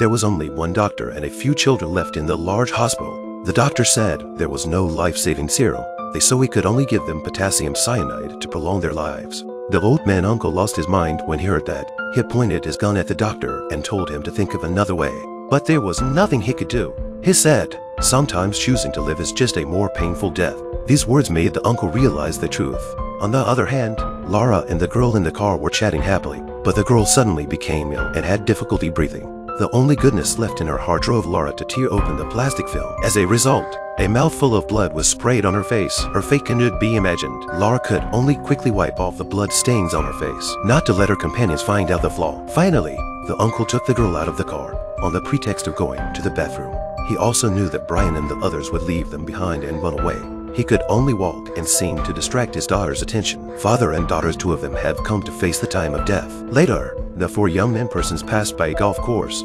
There was only one doctor and a few children left in the large hospital. The doctor said there was no life-saving serum, they so he could only give them potassium cyanide to prolong their lives. The old man uncle lost his mind when he heard that. He pointed his gun at the doctor and told him to think of another way. But there was nothing he could do. He said, sometimes choosing to live is just a more painful death. These words made the uncle realize the truth. On the other hand, Laura and the girl in the car were chatting happily, but the girl suddenly became ill and had difficulty breathing. The only goodness left in her heart drove Laura to tear open the plastic film. As a result, a mouthful of blood was sprayed on her face. Her fate cannot be imagined. Laura could only quickly wipe off the blood stains on her face, not to let her companions find out the flaw. Finally, the uncle took the girl out of the car, on the pretext of going to the bathroom. He also knew that Brian and the others would leave them behind and run away. He could only walk and sing to distract his daughter's attention. Father and daughters, two of them, have come to face the time of death. Later, the four young men persons passed by a golf course.